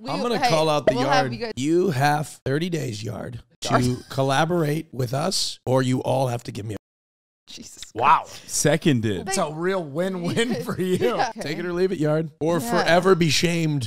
We- I'm gonna hey, call out the we'll have yard. you guys- You, have 30 days, yard, to collaborate with us, or you all have to give me a Jesus. Wow. Seconded. It's a real win-win for you. Yeah. take it or leave it, yard, or Yeah. forever be shamed.